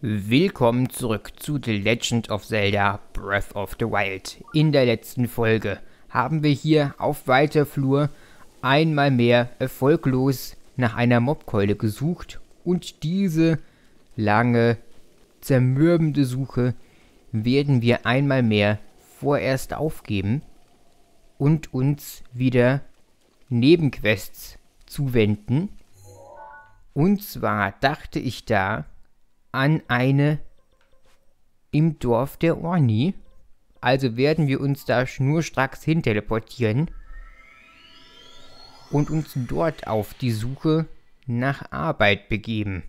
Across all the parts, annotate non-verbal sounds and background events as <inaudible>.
Willkommen zurück zu The Legend of Zelda Breath of the Wild. In der letzten Folge haben wir hier auf weiter Flur einmal mehr erfolglos nach einer Mobkeule gesucht und diese lange, zermürbende Suche werden wir einmal mehr vorerst aufgeben und uns wieder Nebenquests zuwenden. Und zwar dachte ich da an eine im Dorf der Orni. Also werden wir uns da schnurstracks hin teleportieren und uns dort auf die Suche nach Arbeit begeben.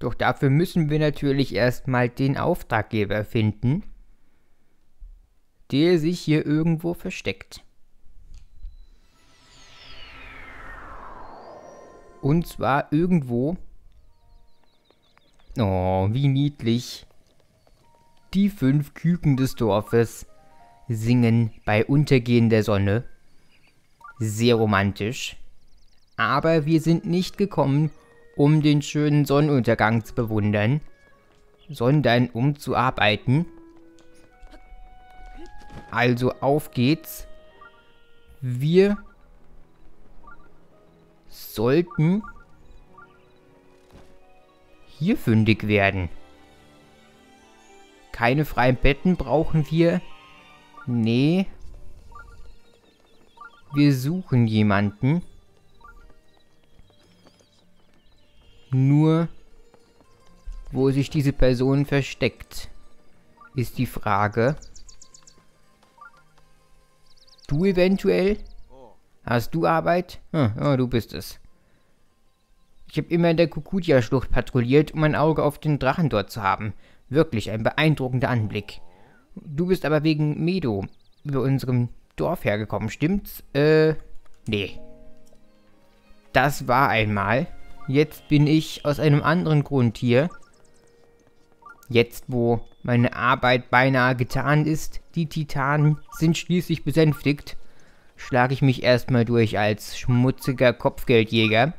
Doch dafür müssen wir natürlich erstmal den Auftraggeber finden, der sich hier irgendwo versteckt. Und zwar irgendwo. Oh, wie niedlich. Die fünf Küken des Dorfes singen bei Untergehen der Sonne. Sehr romantisch. Aber wir sind nicht gekommen, um den schönen Sonnenuntergang zu bewundern, sondern um zu arbeiten. Also auf geht's. Wir sollten hier fündig werden. Keine freien Betten brauchen wir. Nee. Wir suchen jemanden. Nur, wo sich diese Person versteckt, ist die Frage. Du eventuell? Hast du Arbeit? Hm, oh, du bist es. Ich habe immer in der Kukutia-Schlucht patrouilliert, um ein Auge auf den Drachen dort zu haben. Wirklich ein beeindruckender Anblick. Du bist aber wegen Medo über unserem Dorf hergekommen, stimmt's? Äh, nee. Das war einmal. Jetzt bin ich aus einem anderen Grund hier. Jetzt, wo meine Arbeit beinahe getan ist, die Titanen sind schließlich besänftigt, schlage ich mich erstmal durch als schmutziger Kopfgeldjäger.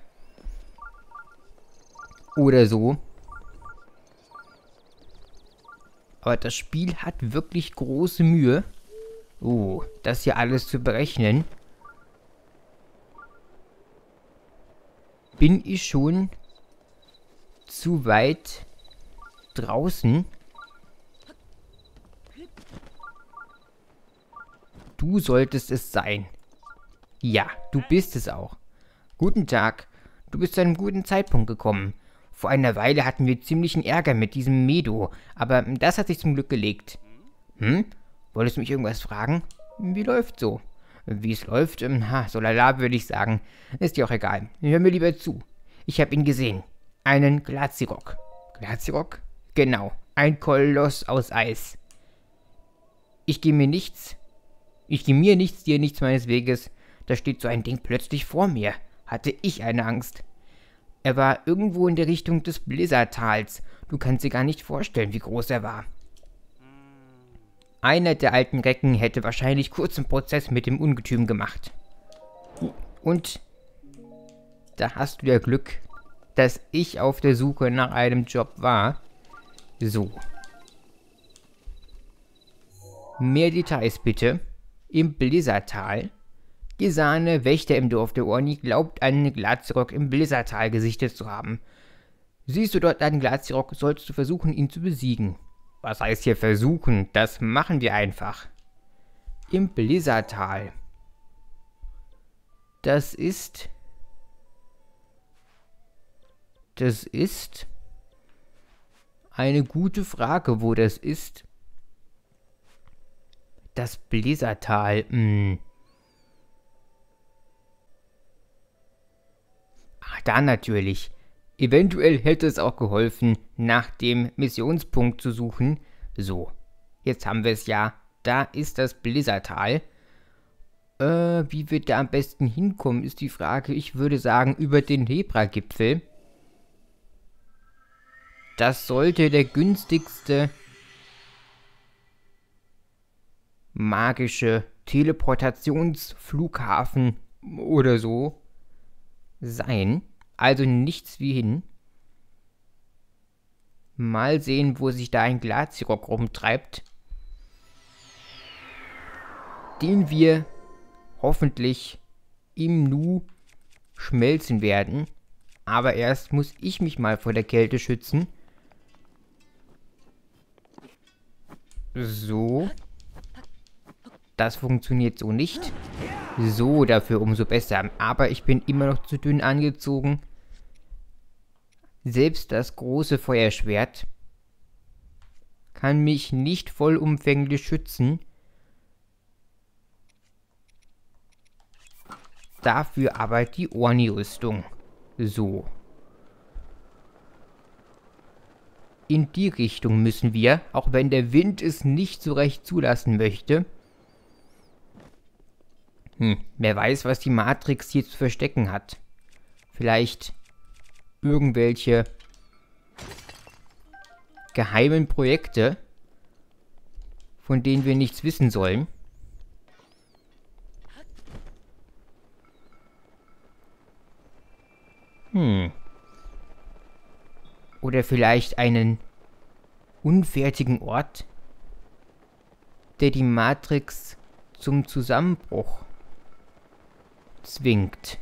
Oder so. Aber das Spiel hat wirklich große Mühe. Oh, das hier alles zu berechnen. Bin ich schon zu weit draußen? Du solltest es sein. Ja, du bist es auch. Guten Tag. Du bist zu einem guten Zeitpunkt gekommen. Vor einer Weile hatten wir ziemlichen Ärger mit diesem Medo, aber das hat sich zum Glück gelegt. Hm? Wolltest du mich irgendwas fragen? Wie läuft so? Wie es läuft? Ähm, ha, so lala würde ich sagen. Ist dir auch egal. Hör mir lieber zu. Ich habe ihn gesehen. Einen Glazirock. Glazirock? Genau. Ein Koloss aus Eis. Ich gehe mir nichts, ich gehe mir nichts, dir nichts meines Weges. Da steht so ein Ding plötzlich vor mir. Hatte ich eine Angst. Er war irgendwo in der Richtung des Blizzardtals. Du kannst dir gar nicht vorstellen, wie groß er war. Einer der alten Recken hätte wahrscheinlich kurzen Prozess mit dem Ungetüm gemacht. Und da hast du ja Glück, dass ich auf der Suche nach einem Job war. So. Mehr Details bitte im Blizzardtal. Gesahne Wächter im Dorf der Orni glaubt, einen Glazirock im Blizzardtal gesichtet zu haben. Siehst du dort einen Glazirock, sollst du versuchen, ihn zu besiegen. Was heißt hier versuchen? Das machen wir einfach. Im Blizzardtal. Das ist... Das ist... Eine gute Frage, wo das ist. Das Blizzardtal, mh. Hm. Ach, da natürlich. Eventuell hätte es auch geholfen, nach dem Missionspunkt zu suchen. So, jetzt haben wir es ja. Da ist das Blizzardtal. Äh, wie wir da am besten hinkommen, ist die Frage. Ich würde sagen, über den Hebra-Gipfel. Das sollte der günstigste magische Teleportationsflughafen oder so sein. Also nichts wie hin. Mal sehen, wo sich da ein Glazirock rumtreibt. Den wir hoffentlich im Nu schmelzen werden. Aber erst muss ich mich mal vor der Kälte schützen. So. Das funktioniert so nicht. So, dafür umso besser. Aber ich bin immer noch zu dünn angezogen. Selbst das große Feuerschwert kann mich nicht vollumfänglich schützen. Dafür aber die Orni-Rüstung. So. In die Richtung müssen wir, auch wenn der Wind es nicht so recht zulassen möchte. Hm, wer weiß, was die Matrix hier zu verstecken hat. Vielleicht irgendwelche geheimen Projekte, von denen wir nichts wissen sollen. Hm. Oder vielleicht einen unfertigen Ort, der die Matrix zum Zusammenbruch zwingt,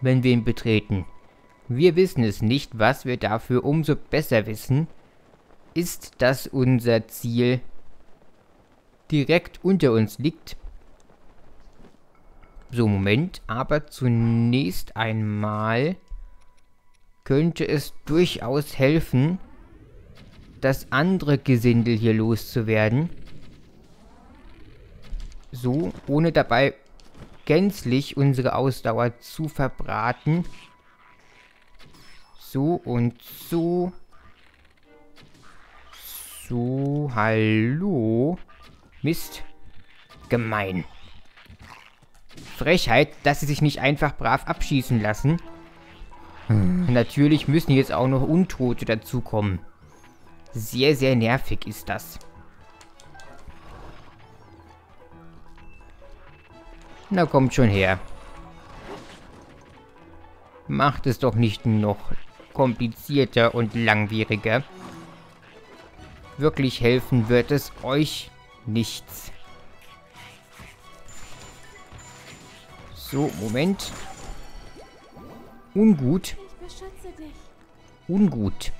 wenn wir ihn betreten. Wir wissen es nicht, was wir dafür umso besser wissen, ist, dass unser Ziel direkt unter uns liegt. So, Moment, aber zunächst einmal könnte es durchaus helfen, das andere Gesindel hier loszuwerden. So, ohne dabei gänzlich unsere Ausdauer zu verbraten. So und so. So, hallo. Mist. Gemein. Frechheit, dass sie sich nicht einfach brav abschießen lassen. Hm. Natürlich müssen jetzt auch noch Untote dazukommen. Sehr, sehr nervig ist das. Na, kommt schon her. Macht es doch nicht noch komplizierter und langwieriger. Wirklich helfen wird es euch nichts. So, Moment. Ungut. Ungut.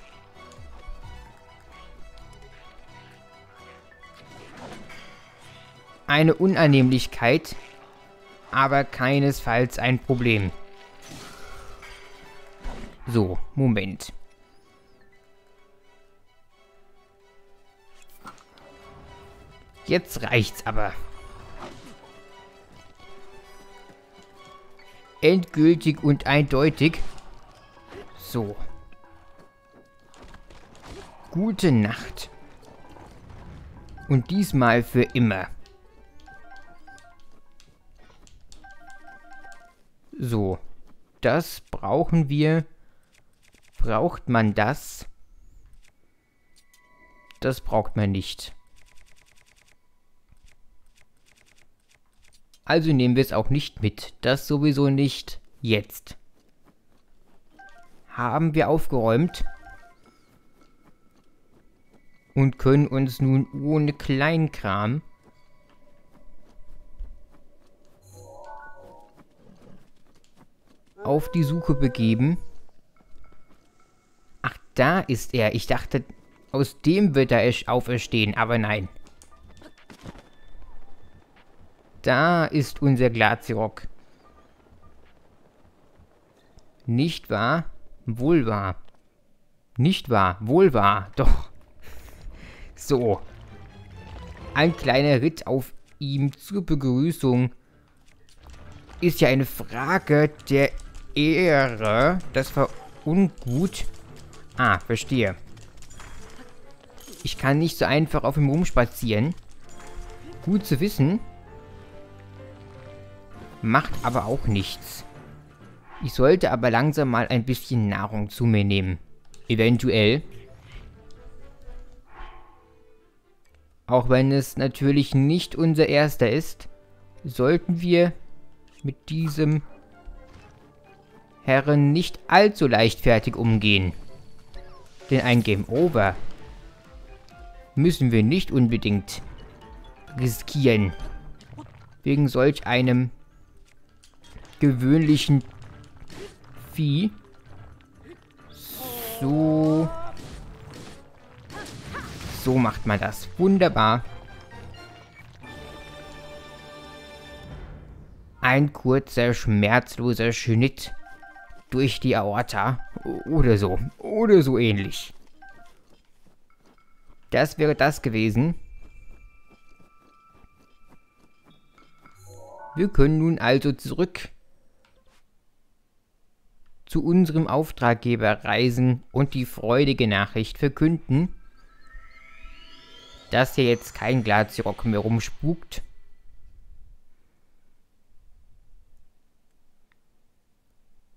Eine Unannehmlichkeit, aber keinesfalls ein Problem. So, Moment. Jetzt reicht's aber. endgültig und eindeutig. So. Gute Nacht. Und diesmal für immer. So. Das brauchen wir. Braucht man das? Das braucht man nicht. Also nehmen wir es auch nicht mit. Das sowieso nicht jetzt. Haben wir aufgeräumt. Und können uns nun ohne Kleinkram auf die Suche begeben. Ach, da ist er. Ich dachte, aus dem wird er auferstehen, aber nein. Da ist unser Glazirock. Nicht wahr? Wohl wahr. Nicht wahr? Wohl wahr. <laughs> Doch. So. Ein kleiner Ritt auf ihm zur Begrüßung ist ja eine Frage der Ehre. Das war ungut. Ah, verstehe. Ich kann nicht so einfach auf ihm rumspazieren. Gut zu wissen. Macht aber auch nichts. Ich sollte aber langsam mal ein bisschen Nahrung zu mir nehmen. Eventuell. Auch wenn es natürlich nicht unser erster ist, sollten wir mit diesem Herren nicht allzu leichtfertig umgehen. Denn ein Game Over müssen wir nicht unbedingt riskieren. Wegen solch einem gewöhnlichen Vieh. So. So macht man das. Wunderbar. Ein kurzer, schmerzloser Schnitt durch die Aorta. Oder so. Oder so ähnlich. Das wäre das gewesen. Wir können nun also zurück zu unserem Auftraggeber reisen und die freudige Nachricht verkünden, dass hier jetzt kein Glazirock mehr rumspukt.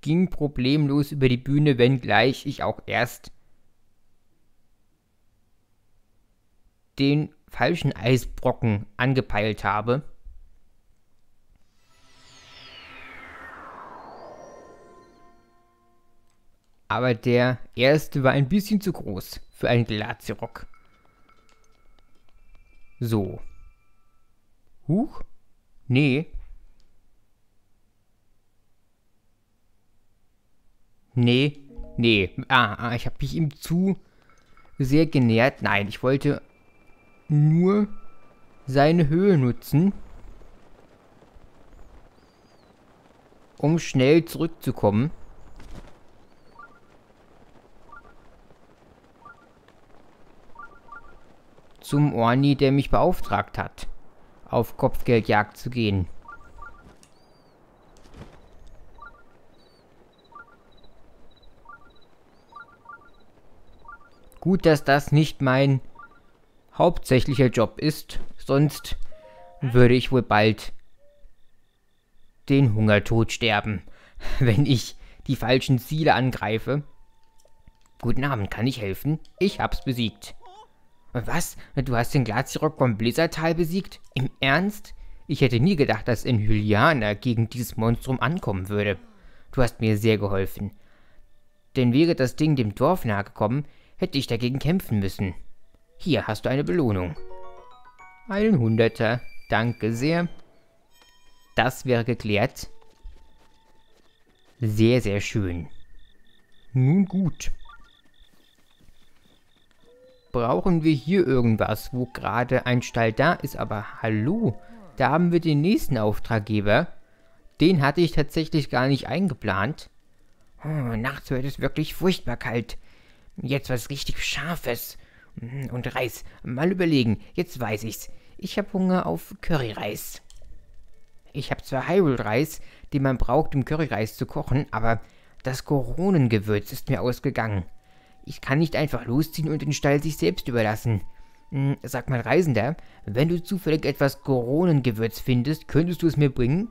Ging problemlos über die Bühne, wenngleich ich auch erst den falschen Eisbrocken angepeilt habe. Aber der erste war ein bisschen zu groß für einen Glazirock. So. Huch? Nee. Nee. Nee. Ah, ah ich habe mich ihm zu sehr genähert. Nein, ich wollte nur seine Höhe nutzen, um schnell zurückzukommen. Zum Orni, der mich beauftragt hat, auf Kopfgeldjagd zu gehen. Gut, dass das nicht mein hauptsächlicher Job ist, sonst würde ich wohl bald den Hungertod sterben, <laughs> wenn ich die falschen Ziele angreife. Guten Abend, kann ich helfen? Ich hab's besiegt. Was? Du hast den Glazirock vom Blizzardtal besiegt? Im Ernst? Ich hätte nie gedacht, dass in Hyliana gegen dieses Monstrum ankommen würde. Du hast mir sehr geholfen. Denn wäre das Ding dem Dorf nahe gekommen, hätte ich dagegen kämpfen müssen. Hier hast du eine Belohnung. Einen Hunderter. Danke sehr. Das wäre geklärt. Sehr, sehr schön. Nun gut. Brauchen wir hier irgendwas, wo gerade ein Stall da ist? Aber hallo, da haben wir den nächsten Auftraggeber. Den hatte ich tatsächlich gar nicht eingeplant. Oh, nachts wird es wirklich furchtbar kalt. Jetzt was richtig Scharfes. Hm, und Reis. Mal überlegen. Jetzt weiß ich's. Ich hab Hunger auf Curryreis. Ich hab zwar Hyrule-Reis, den man braucht, um Curryreis zu kochen, aber das Koronengewürz ist mir ausgegangen. Ich kann nicht einfach losziehen und den Stall sich selbst überlassen. Hm, sag mal, Reisender, wenn du zufällig etwas Koronengewürz findest, könntest du es mir bringen?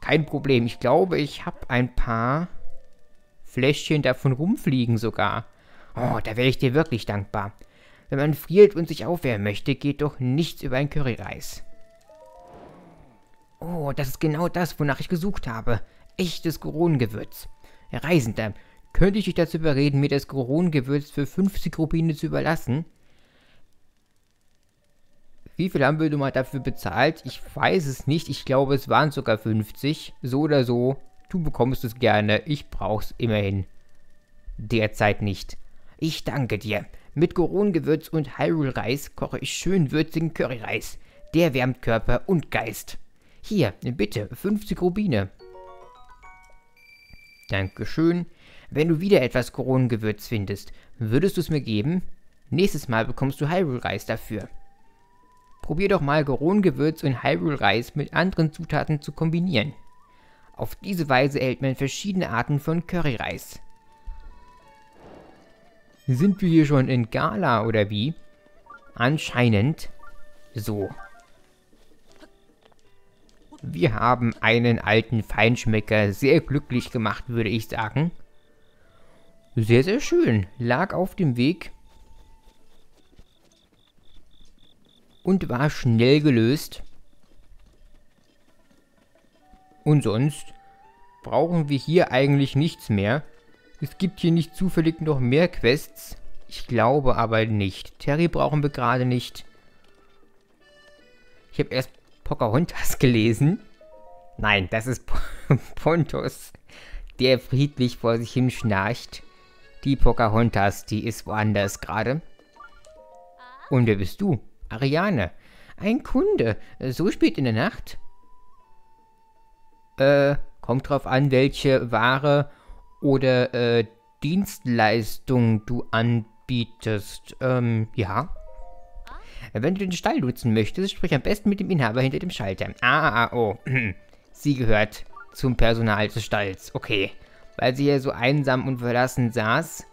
Kein Problem, ich glaube, ich hab ein paar Fläschchen davon rumfliegen sogar. Oh, da wäre ich dir wirklich dankbar. Wenn man friert und sich aufwärmen möchte, geht doch nichts über ein Curryreis. Oh, das ist genau das, wonach ich gesucht habe. Echtes Goronengewürz. Reisender, könnte ich dich dazu überreden, mir das Goronengewürz für 50 Rubine zu überlassen? Wie viel haben wir nun mal dafür bezahlt? Ich weiß es nicht. Ich glaube, es waren sogar 50. So oder so. Du bekommst es gerne. Ich brauch's immerhin. Derzeit nicht. Ich danke dir. Mit Goron-Gewürz und Hyrule-Reis koche ich schön würzigen Curryreis. Der wärmt Körper und Geist. Hier, bitte, 50 Rubine. Dankeschön. Wenn du wieder etwas Goron-Gewürz findest, würdest du es mir geben? Nächstes Mal bekommst du Hyrule-Reis dafür. Probier doch mal Goron-Gewürz und Hyrule-Reis mit anderen Zutaten zu kombinieren. Auf diese Weise erhält man verschiedene Arten von Curryreis. Sind wir hier schon in Gala oder wie? Anscheinend. So. Wir haben einen alten Feinschmecker sehr glücklich gemacht, würde ich sagen. Sehr, sehr schön. Lag auf dem Weg. Und war schnell gelöst. Und sonst brauchen wir hier eigentlich nichts mehr. Es gibt hier nicht zufällig noch mehr Quests. Ich glaube aber nicht. Terry brauchen wir gerade nicht. Ich habe erst Pocahontas <laughs> gelesen. Nein, das ist <laughs> Pontus, der friedlich vor sich hin schnarcht. Die Pocahontas, die ist woanders gerade. Und wer bist du? Ariane. Ein Kunde. So spät in der Nacht? Äh, kommt drauf an, welche Ware oder äh, Dienstleistung du anbietest. Ähm, ja. Wenn du den Stall nutzen möchtest, sprich am besten mit dem Inhaber hinter dem Schalter. Ah, ah, ah oh. <clears throat> sie gehört zum Personal des Stalls. Okay. Weil sie hier so einsam und verlassen saß.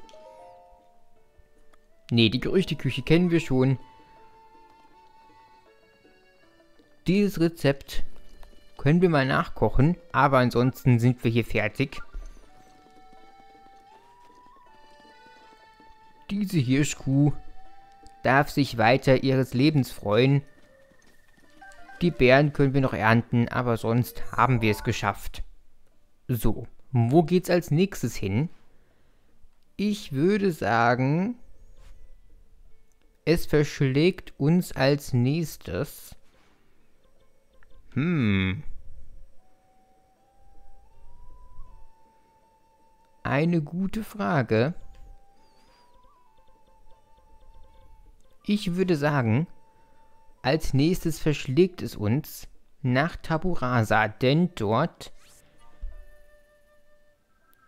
Nee, die Gerüchteküche kennen wir schon. Dieses Rezept können wir mal nachkochen, aber ansonsten sind wir hier fertig. Diese Hirschkuh darf sich weiter ihres Lebens freuen. Die Beeren können wir noch ernten, aber sonst haben wir es geschafft. So, wo geht's als nächstes hin? Ich würde sagen, es verschlägt uns als nächstes. Hm. Eine gute Frage. Ich würde sagen, als nächstes verschlägt es uns nach Taburasa, denn dort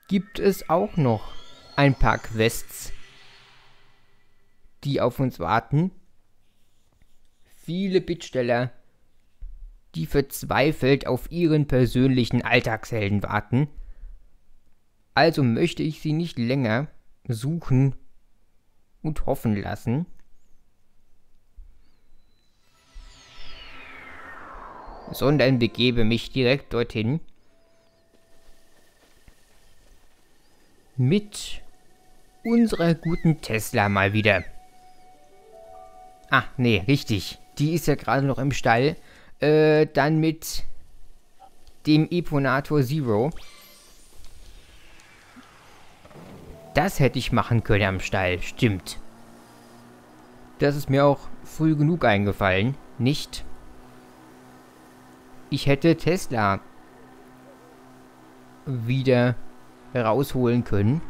gibt es auch noch ein paar Quests, die auf uns warten. Viele Bittsteller, die verzweifelt auf ihren persönlichen Alltagshelden warten. Also möchte ich sie nicht länger suchen und hoffen lassen. Sondern begebe mich direkt dorthin. Mit unserer guten Tesla mal wieder. Ah, nee, richtig. Die ist ja gerade noch im Stall. Äh, dann mit dem Eponator Zero. Das hätte ich machen können am Stall, stimmt. Das ist mir auch früh genug eingefallen, nicht? Ich hätte Tesla wieder rausholen können.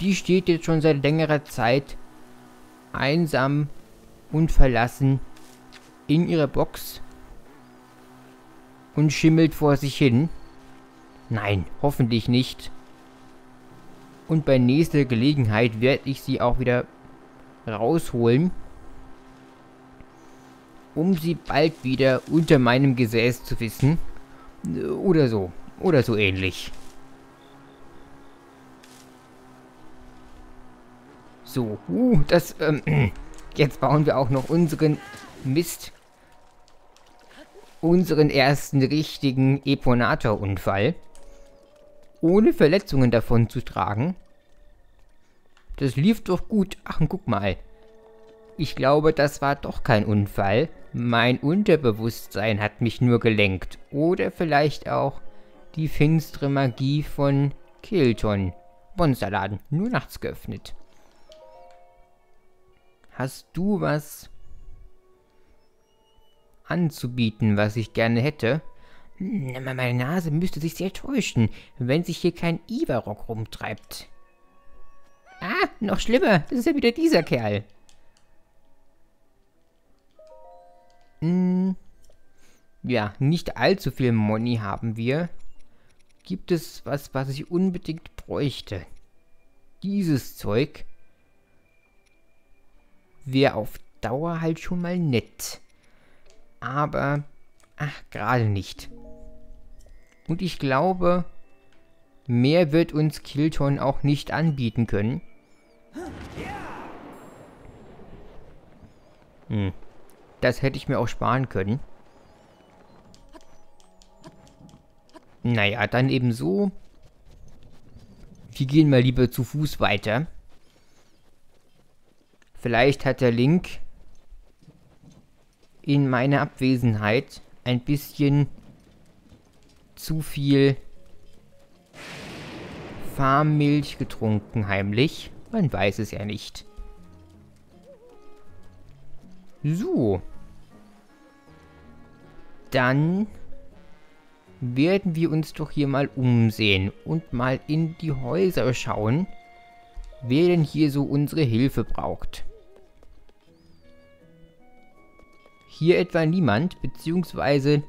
Die steht jetzt schon seit längerer Zeit einsam und verlassen in ihrer Box und schimmelt vor sich hin. Nein, hoffentlich nicht. Und bei nächster Gelegenheit werde ich sie auch wieder rausholen um sie bald wieder unter meinem Gesäß zu wissen. Oder so. Oder so ähnlich. So, uh, das, ähm, <clears throat> jetzt bauen wir auch noch unseren Mist. Unseren ersten richtigen Eponator-Unfall. Ohne Verletzungen davon zu tragen. Das lief doch gut. Ach, guck mal. Ich glaube, das war doch kein Unfall. Mein Unterbewusstsein hat mich nur gelenkt. Oder vielleicht auch die finstere Magie von Kilton. Monsterladen, nur nachts geöffnet. Hast du was anzubieten, was ich gerne hätte? Hm, meine Nase müsste sich sehr täuschen, wenn sich hier kein Ivarok rumtreibt. Ah, noch schlimmer, das ist ja wieder dieser Kerl. Hm, ja, nicht allzu viel Money haben wir. Gibt es was, was ich unbedingt bräuchte? Dieses Zeug wäre auf Dauer halt schon mal nett. Aber, ach, gerade nicht. Und ich glaube, mehr wird uns Kilton auch nicht anbieten können. Hm. Das hätte ich mir auch sparen können. Naja, dann eben so. Wir gehen mal lieber zu Fuß weiter. Vielleicht hat der Link in meiner Abwesenheit ein bisschen zu viel Farmmilch getrunken heimlich? Man weiß es ja nicht. So. Dann werden wir uns doch hier mal umsehen und mal in die Häuser schauen, wer denn hier so unsere Hilfe braucht. Hier etwa niemand, beziehungsweise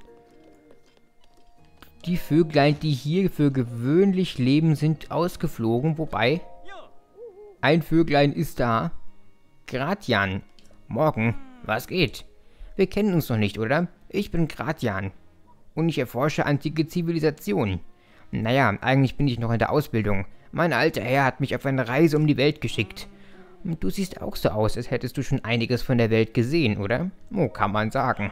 die Vöglein, die hier für gewöhnlich leben, sind ausgeflogen, wobei ein Vöglein ist da. Gratian. Morgen. Was geht? Wir kennen uns noch nicht, oder? Ich bin Gratian. Und ich erforsche antike Zivilisationen. Naja, eigentlich bin ich noch in der Ausbildung. Mein alter Herr hat mich auf eine Reise um die Welt geschickt. Du siehst auch so aus, als hättest du schon einiges von der Welt gesehen, oder? Oh, kann man sagen.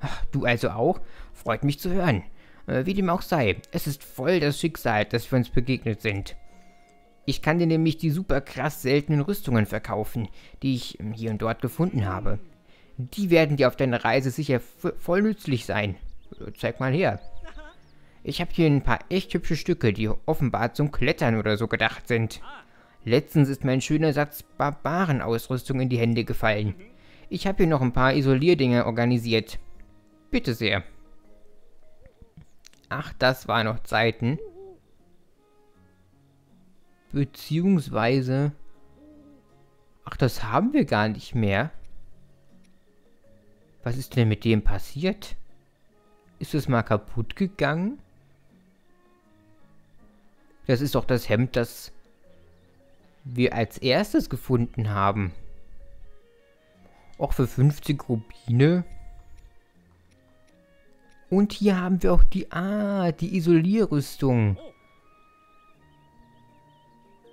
Ach, du also auch? Freut mich zu hören. Äh, wie dem auch sei, es ist voll das Schicksal, dass wir uns begegnet sind. Ich kann dir nämlich die super krass seltenen Rüstungen verkaufen, die ich ähm, hier und dort gefunden habe. Die werden dir auf deiner Reise sicher voll nützlich sein. Zeig mal her. Ich habe hier ein paar echt hübsche Stücke, die offenbar zum Klettern oder so gedacht sind. Letztens ist mein schöner Satz Barbarenausrüstung in die Hände gefallen. Ich habe hier noch ein paar Isolierdinge organisiert. Bitte sehr. Ach, das waren noch Zeiten. Beziehungsweise... Ach, das haben wir gar nicht mehr. Was ist denn mit dem passiert? Ist es mal kaputt gegangen? Das ist doch das Hemd, das wir als erstes gefunden haben. Auch für 50 Rubine. Und hier haben wir auch die... Ah, die Isolierrüstung.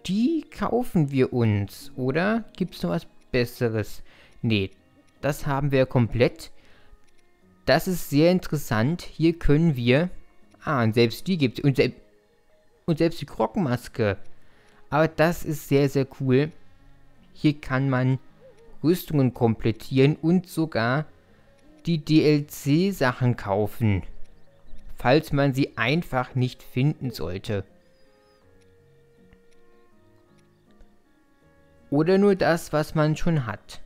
Die kaufen wir uns, oder? Gibt es noch was Besseres? Nee, das haben wir komplett. Das ist sehr interessant. Hier können wir... Ah, und selbst die gibt es. Und, se und selbst die Krockenmaske. Aber das ist sehr, sehr cool. Hier kann man Rüstungen komplettieren und sogar die DLC-Sachen kaufen. Falls man sie einfach nicht finden sollte. Oder nur das, was man schon hat.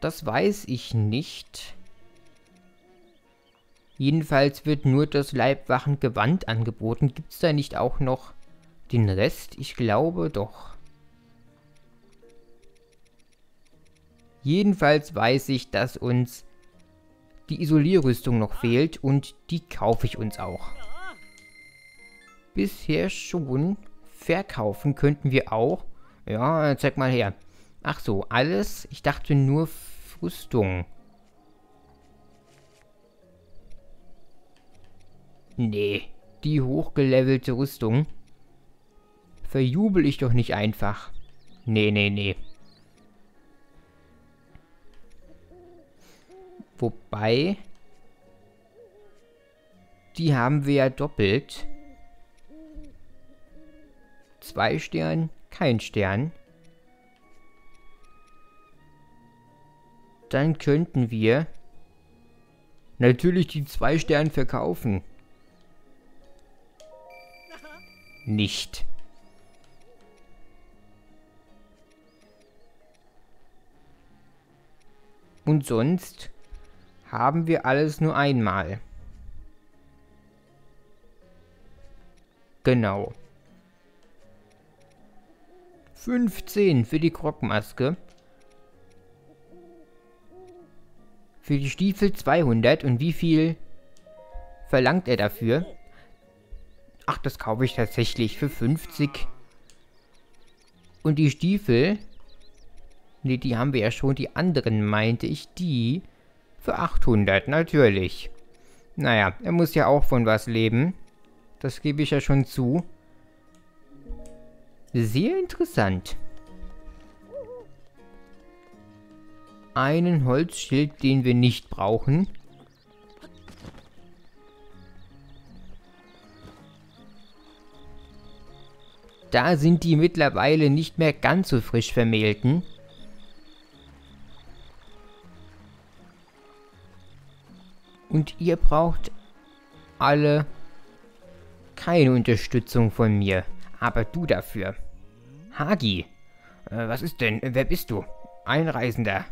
Das weiß ich nicht. Jedenfalls wird nur das Leibwachengewand angeboten. Gibt es da nicht auch noch den Rest? Ich glaube doch. Jedenfalls weiß ich, dass uns die Isolierrüstung noch fehlt und die kaufe ich uns auch. Bisher schon. Verkaufen könnten wir auch. Ja, zeig mal her. Ach so, alles? Ich dachte nur Rüstung. Nee, die hochgelevelte Rüstung verjubel ich doch nicht einfach. Nee, nee, nee. Wobei, die haben wir ja doppelt. Zwei Stern, kein Stern. Dann könnten wir natürlich die zwei Sterne verkaufen. Nicht. Und sonst haben wir alles nur einmal. Genau. 15 für die Krogmaske. Für die Stiefel 200. Und wie viel verlangt er dafür? Ach, das kaufe ich tatsächlich für 50. Und die Stiefel... Ne, die haben wir ja schon. Die anderen meinte ich, die für 800, natürlich. Naja, er muss ja auch von was leben. Das gebe ich ja schon zu. Sehr interessant. Einen Holzschild, den wir nicht brauchen. Da sind die mittlerweile nicht mehr ganz so frisch vermählten. Und ihr braucht alle keine Unterstützung von mir. Aber du dafür. Hagi. Äh, was ist denn? Wer bist du? Einreisender.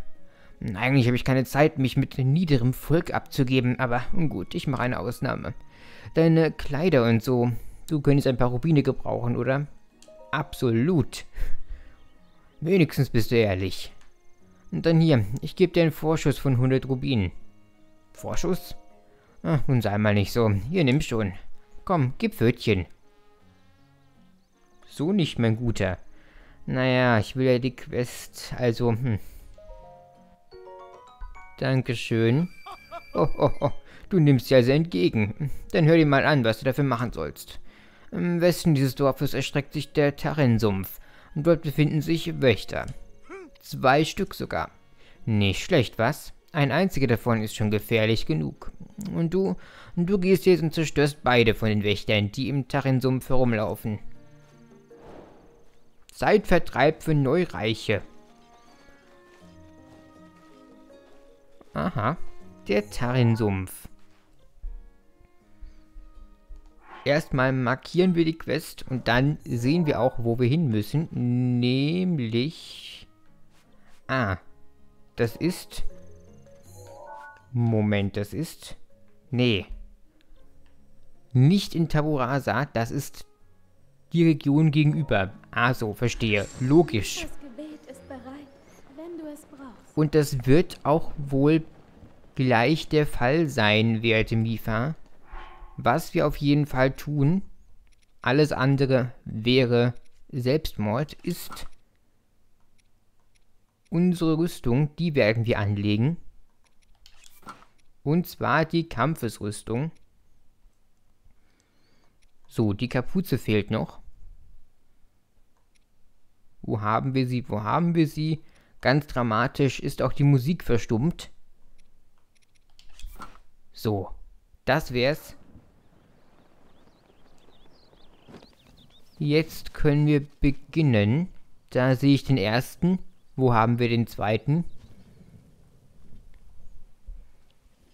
Eigentlich habe ich keine Zeit, mich mit niederem Volk abzugeben, aber gut, ich mache eine Ausnahme. Deine Kleider und so. Du könntest ein paar Rubine gebrauchen, oder? Absolut. Wenigstens bist du ehrlich. Und dann hier, ich gebe dir einen Vorschuss von 100 Rubinen. Vorschuss? Ach, nun sei mal nicht so. Hier, nimm schon. Komm, gib Pfötchen. So nicht, mein Guter. Naja, ich will ja die Quest, also, hm. Dankeschön. Oh, oh, oh, du nimmst sie also entgegen. Dann hör dir mal an, was du dafür machen sollst. Im Westen dieses Dorfes erstreckt sich der Tarensumpf und dort befinden sich Wächter. Zwei Stück sogar. Nicht schlecht, was? Ein einziger davon ist schon gefährlich genug. Und du, du gehst jetzt und zerstörst beide von den Wächtern, die im Tarensumpf herumlaufen. Zeitvertreib für Neureiche. Aha, der Tarinsumpf. Erstmal markieren wir die Quest und dann sehen wir auch, wo wir hin müssen. Nämlich... Ah, das ist... Moment, das ist... Nee. Nicht in Taburasa, das ist die Region gegenüber. Ah so, verstehe. Logisch. Das Gebet ist bereit, wenn du es brauchst. Und das wird auch wohl gleich der Fall sein, werte Mifa. Was wir auf jeden Fall tun, alles andere wäre Selbstmord, ist unsere Rüstung, die werden wir anlegen. Und zwar die Kampfesrüstung. So, die Kapuze fehlt noch. Wo haben wir sie? Wo haben wir sie? Ganz dramatisch ist auch die Musik verstummt. So, das wär's. Jetzt können wir beginnen. Da sehe ich den ersten. Wo haben wir den zweiten?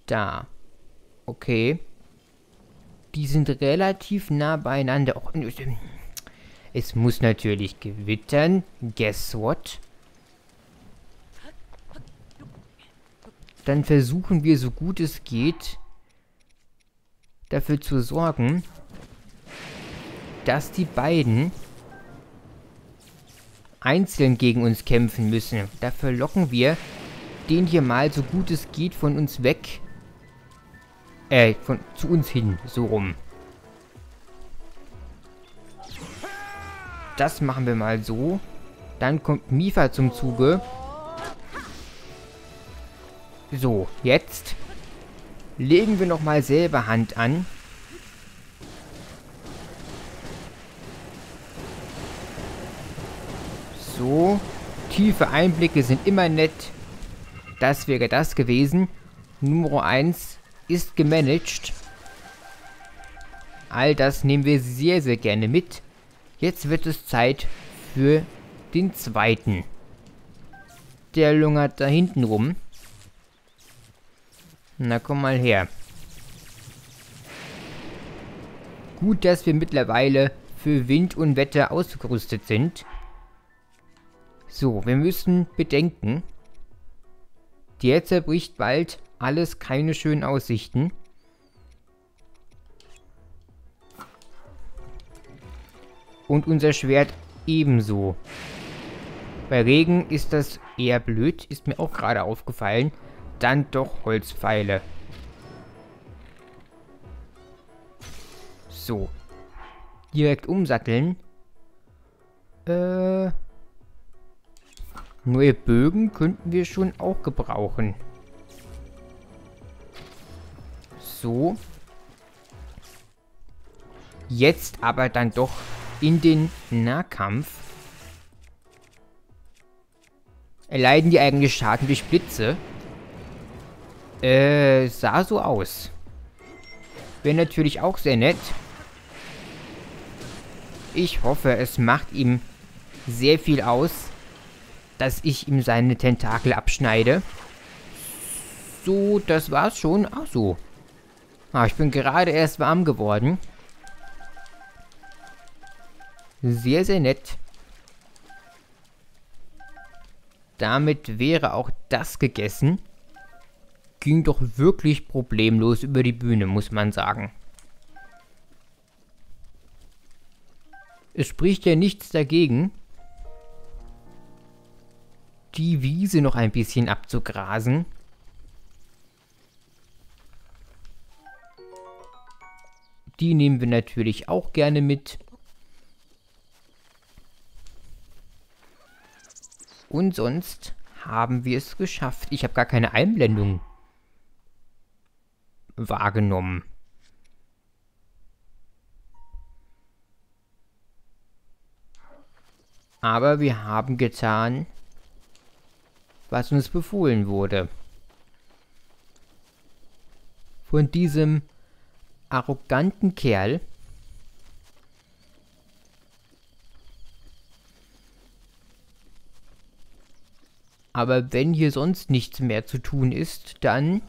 Da. Okay. Die sind relativ nah beieinander. Oh, es muss natürlich gewittern. Guess what? Dann versuchen wir so gut es geht dafür zu sorgen, dass die beiden einzeln gegen uns kämpfen müssen. Dafür locken wir den hier mal so gut es geht von uns weg. Äh, von zu uns hin, so rum. Das machen wir mal so. Dann kommt Mifa zum Zuge. So, jetzt legen wir nochmal selber Hand an. So, tiefe Einblicke sind immer nett. Das wäre das gewesen. Nummer 1 ist gemanagt. All das nehmen wir sehr, sehr gerne mit. Jetzt wird es Zeit für den zweiten. Der lungert da hinten rum. Na, komm mal her. Gut, dass wir mittlerweile für Wind und Wetter ausgerüstet sind. So, wir müssen bedenken, der zerbricht bald alles keine schönen Aussichten. Und unser Schwert ebenso. Bei Regen ist das eher blöd, ist mir auch gerade aufgefallen. Dann doch Holzpfeile. So. Direkt umsatteln. Äh... Neue Bögen könnten wir schon auch gebrauchen. So. Jetzt aber dann doch in den Nahkampf. Erleiden die eigentlich Schaden durch Blitze? Äh, sah so aus. Wäre natürlich auch sehr nett. Ich hoffe, es macht ihm sehr viel aus, dass ich ihm seine Tentakel abschneide. So, das war's schon. Ach so. Ah, ich bin gerade erst warm geworden. Sehr, sehr nett. Damit wäre auch das gegessen. Ging doch wirklich problemlos über die Bühne, muss man sagen. Es spricht ja nichts dagegen, die Wiese noch ein bisschen abzugrasen. Die nehmen wir natürlich auch gerne mit. Und sonst haben wir es geschafft. Ich habe gar keine Einblendung wahrgenommen. Aber wir haben getan, was uns befohlen wurde. Von diesem arroganten Kerl. Aber wenn hier sonst nichts mehr zu tun ist, dann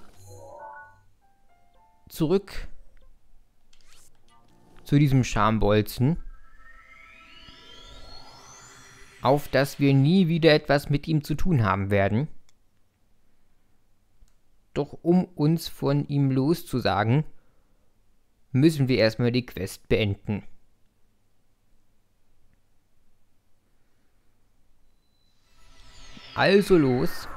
zurück zu diesem Schambolzen auf dass wir nie wieder etwas mit ihm zu tun haben werden. Doch um uns von ihm loszusagen, müssen wir erstmal die Quest beenden. Also los.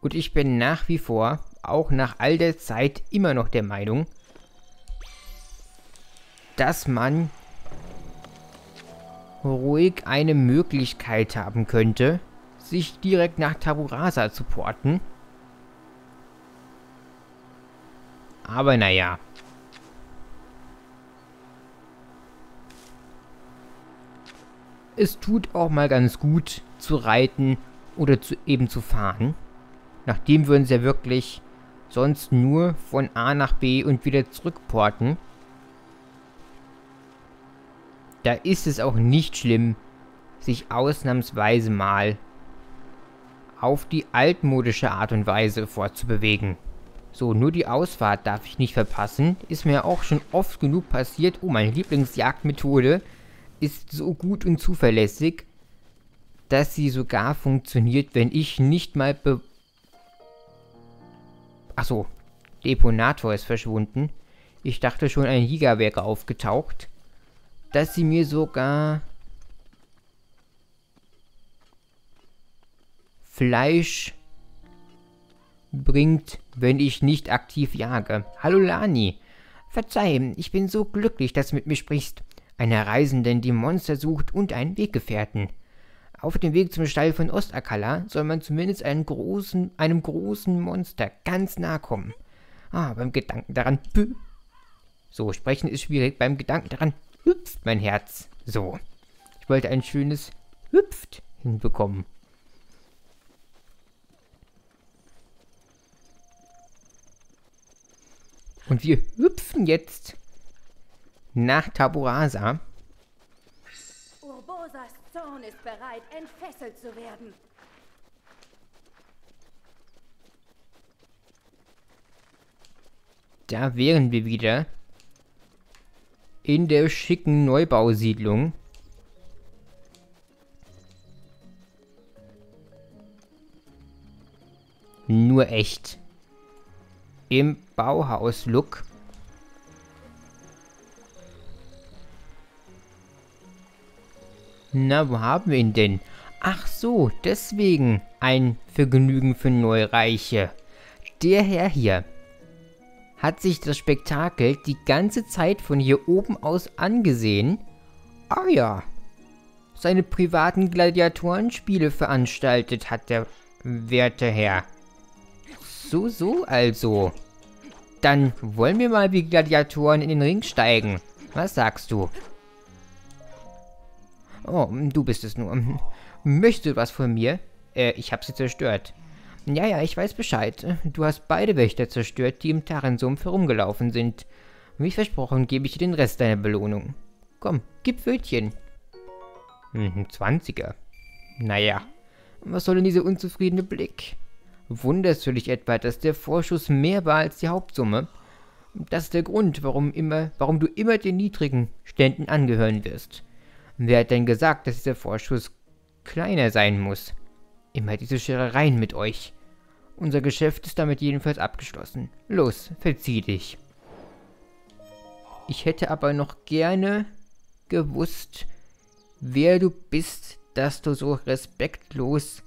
Und ich bin nach wie vor, auch nach all der Zeit, immer noch der Meinung, dass man ruhig eine Möglichkeit haben könnte, sich direkt nach Taburasa zu porten. Aber naja. Es tut auch mal ganz gut zu reiten oder zu, eben zu fahren. Nachdem wir uns ja wirklich sonst nur von A nach B und wieder zurückporten da ist es auch nicht schlimm, sich ausnahmsweise mal auf die altmodische Art und Weise fortzubewegen. So, nur die Ausfahrt darf ich nicht verpassen. Ist mir auch schon oft genug passiert. Oh, meine Lieblingsjagdmethode ist so gut und zuverlässig, dass sie sogar funktioniert, wenn ich nicht mal be... Achso, Deponator ist verschwunden. Ich dachte schon, ein Giga wäre aufgetaucht dass sie mir sogar Fleisch bringt, wenn ich nicht aktiv jage. Hallo Lani. Verzeih, ich bin so glücklich, dass du mit mir sprichst. Eine Reisenden, die Monster sucht und einen Weggefährten. Auf dem Weg zum Stall von Ostakala soll man zumindest einem großen, einem großen Monster ganz nah kommen. Ah, beim Gedanken daran. So, sprechen ist schwierig. Beim Gedanken daran hüpft mein Herz. So. Ich wollte ein schönes hüpft hinbekommen. Und wir hüpfen jetzt nach Taburasa. Zorn ist bereit, entfesselt zu werden. Da wären wir wieder in der schicken Neubausiedlung. Nur echt. Im Bauhaus-Look. Na, wo haben wir ihn denn? Ach so, deswegen ein Vergnügen für Neureiche. Der Herr hier hat sich das Spektakel die ganze Zeit von hier oben aus angesehen. Ah ja, seine privaten Gladiatorenspiele veranstaltet hat der werte Herr. So, so also. Dann wollen wir mal wie Gladiatoren in den Ring steigen. Was sagst du? Oh, du bist es nur. Möchtest du was von mir? Äh, ich hab sie zerstört. Ja, ja, ich weiß Bescheid. Du hast beide Wächter zerstört, die im Tarrensumpf herumgelaufen sind. Wie versprochen, gebe ich dir den Rest deiner Belohnung. Komm, gib Pfötchen. Hm, 20er. Naja, was soll denn dieser unzufriedene Blick? Wunderst du dich etwa, dass der Vorschuss mehr war als die Hauptsumme? Das ist der Grund, warum, immer, warum du immer den niedrigen Ständen angehören wirst. Wer hat denn gesagt, dass dieser Vorschuss kleiner sein muss? Immer diese Scherereien mit euch. Unser Geschäft ist damit jedenfalls abgeschlossen. Los, verzieh dich. Ich hätte aber noch gerne gewusst, wer du bist, dass du so respektlos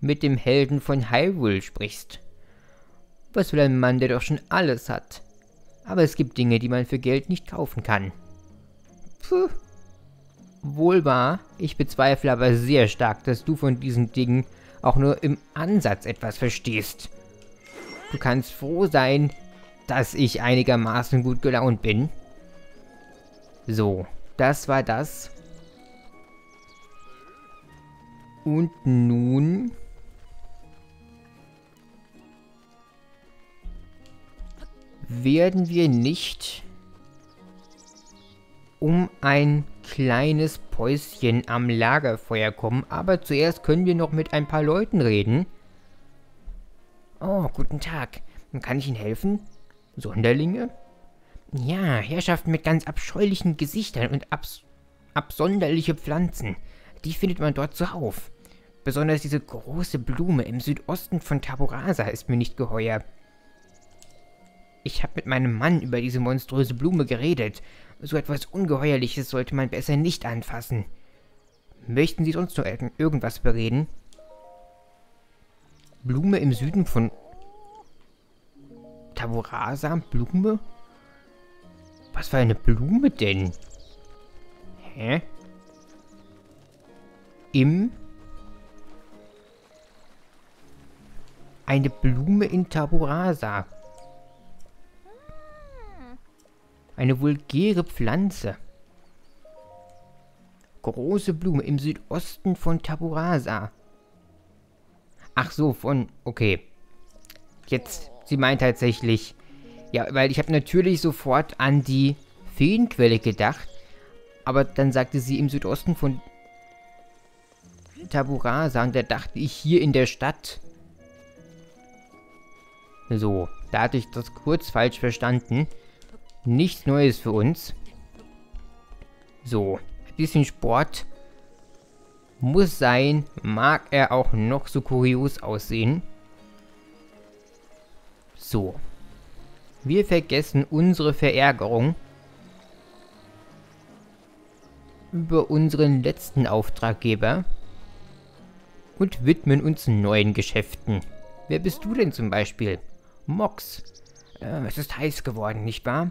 mit dem Helden von Hyrule sprichst. Was will ein Mann, der doch schon alles hat? Aber es gibt Dinge, die man für Geld nicht kaufen kann. Puh. Wohl wahr, ich bezweifle aber sehr stark, dass du von diesen Dingen auch nur im Ansatz etwas verstehst. Du kannst froh sein, dass ich einigermaßen gut gelaunt bin. So, das war das. Und nun werden wir nicht um ein kleines Päuschen am Lagerfeuer kommen, aber zuerst können wir noch mit ein paar Leuten reden. Oh, guten Tag. Kann ich Ihnen helfen? Sonderlinge? Ja, Herrschaften mit ganz abscheulichen Gesichtern und abs absonderliche Pflanzen. Die findet man dort zuhauf. Besonders diese große Blume im Südosten von Taborasa ist mir nicht geheuer. Ich habe mit meinem Mann über diese monströse Blume geredet. So etwas Ungeheuerliches sollte man besser nicht anfassen. Möchten Sie sonst noch irgendwas bereden? Blume im Süden von... Taborasa? Blume? Was für eine Blume denn? Hä? Im... Eine Blume in Taborasa. Eine vulgäre Pflanze. Große Blume im Südosten von Taburasa. Ach so, von... Okay. Jetzt, sie meint tatsächlich... Ja, weil ich habe natürlich sofort an die Feenquelle gedacht. Aber dann sagte sie im Südosten von Taburasa und da dachte ich hier in der Stadt. So, da hatte ich das kurz falsch verstanden. Nichts Neues für uns. So, ein bisschen Sport muss sein, mag er auch noch so kurios aussehen. So. Wir vergessen unsere Verärgerung über unseren letzten Auftraggeber und widmen uns neuen Geschäften. Wer bist du denn zum Beispiel? Mox. Äh, es ist heiß geworden, nicht wahr?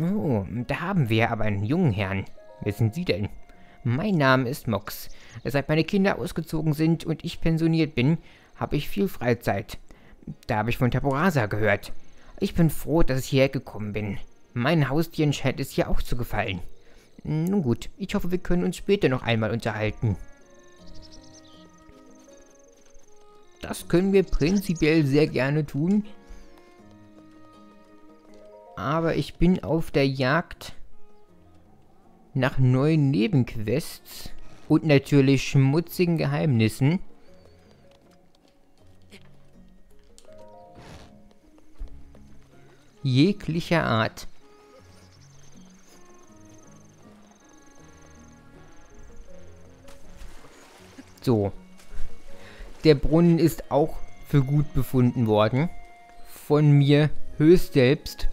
Oh, da haben wir aber einen jungen Herrn. Wer sind Sie denn? Mein Name ist Mox. Seit meine Kinder ausgezogen sind und ich pensioniert bin, habe ich viel Freizeit. Da habe ich von Taborasa gehört. Ich bin froh, dass ich hierher gekommen bin. Meinen Haustieren scheint es hier auch zu gefallen. Nun gut, ich hoffe, wir können uns später noch einmal unterhalten. Das können wir prinzipiell sehr gerne tun aber ich bin auf der Jagd nach neuen Nebenquests und natürlich schmutzigen Geheimnissen. Jeglicher Art. So. Der Brunnen ist auch für gut befunden worden. Von mir höchst selbst.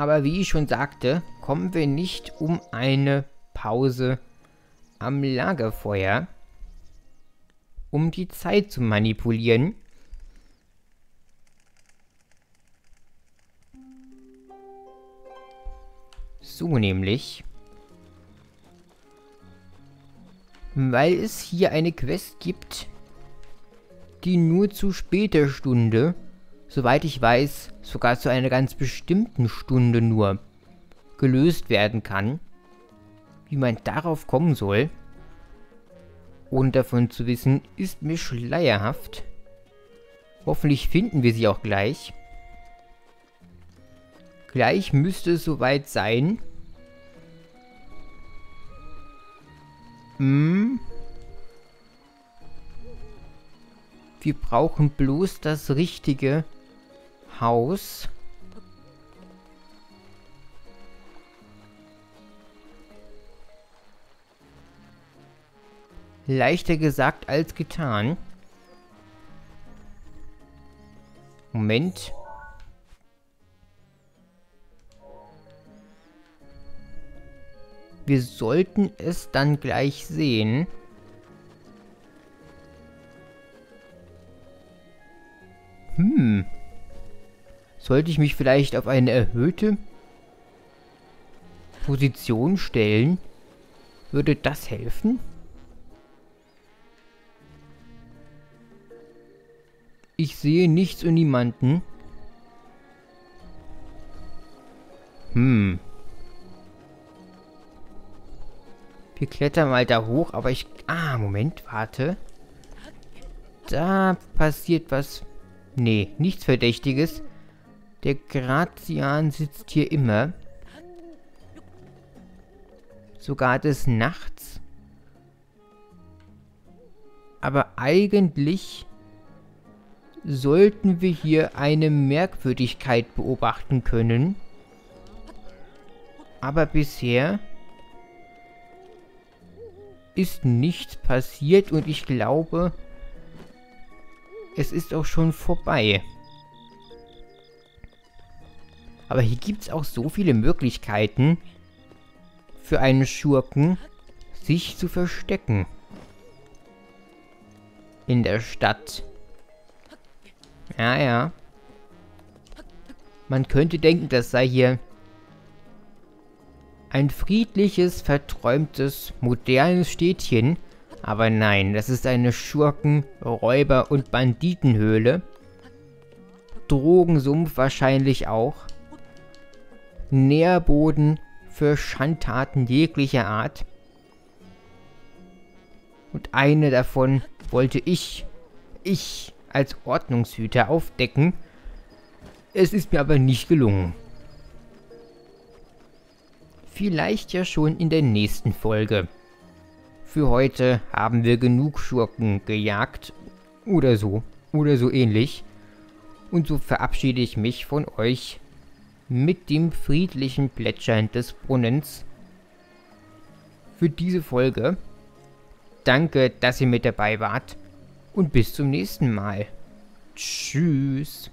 Aber wie ich schon sagte, kommen wir nicht um eine Pause am Lagerfeuer, um die Zeit zu manipulieren. So nämlich. Weil es hier eine Quest gibt, die nur zu später Stunde soweit ich weiß, sogar zu einer ganz bestimmten Stunde nur gelöst werden kann. Wie man darauf kommen soll, ohne davon zu wissen, ist mir schleierhaft. Hoffentlich finden wir sie auch gleich. Gleich müsste es soweit sein. Hm. Wir brauchen bloß das richtige Haus. Leichter gesagt als getan. Moment. Wir sollten es dann gleich sehen. Hm. Sollte ich mich vielleicht auf eine erhöhte Position stellen? Würde das helfen? Ich sehe nichts und niemanden. Hm. Wir klettern mal da hoch, aber ich... Ah, Moment, warte. Da passiert was. Nee, nichts Verdächtiges. Der Grazian sitzt hier immer. Sogar des Nachts. Aber eigentlich sollten wir hier eine Merkwürdigkeit beobachten können. Aber bisher ist nichts passiert und ich glaube, es ist auch schon vorbei. Aber hier gibt es auch so viele Möglichkeiten für einen Schurken, sich zu verstecken. In der Stadt. Ja, ja. Man könnte denken, das sei hier ein friedliches, verträumtes, modernes Städtchen. Aber nein, das ist eine Schurken-, Räuber- und Banditenhöhle. Drogensumpf wahrscheinlich auch. Nährboden für Schandtaten jeglicher Art. Und eine davon wollte ich, ich als Ordnungshüter aufdecken. Es ist mir aber nicht gelungen. Vielleicht ja schon in der nächsten Folge. Für heute haben wir genug Schurken gejagt. Oder so. Oder so ähnlich. Und so verabschiede ich mich von euch mit dem friedlichen Plätschern des Brunnens für diese Folge. Danke, dass ihr mit dabei wart und bis zum nächsten Mal. Tschüss.